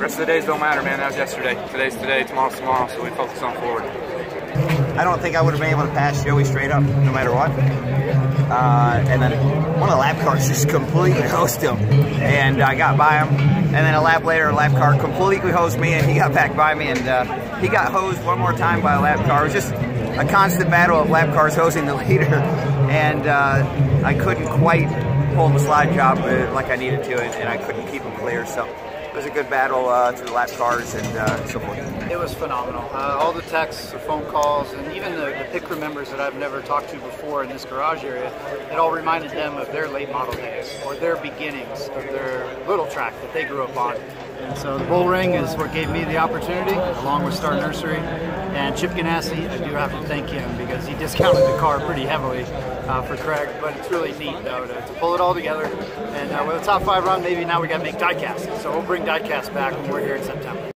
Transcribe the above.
rest of the days don't matter, man. That was yesterday. Today's today, tomorrow's tomorrow, so we focus on forward. I don't think I would have been able to pass Joey straight up, no matter what. Uh, and then one of the lap cars just completely hosed him, and I got by him. And then a lap later, a lap car completely hosed me, and he got back by me, and uh, he got hosed one more time by a lap car. It was just a constant battle of lap cars hosing the leader, and uh, I couldn't quite pull the slide job uh, like I needed to, and, and I couldn't keep him clear. So it was a good battle uh, through the lap cars and uh, so forth. It was phenomenal. Uh, all the texts, the phone calls, and even the, the crew members that I've never talked to before in this garage area, it all reminded them of their late model days or their beginnings of their little track that they grew up on. And so the bull ring is what gave me the opportunity, along with Star Nursery. And Chip Ganassi, I do have to thank him because he discounted the car pretty heavily uh, for Craig. But it's really neat, though, to, to pull it all together. And uh, with a top five run, maybe now we got to make diecast. So we'll bring diecast back when we're here in September.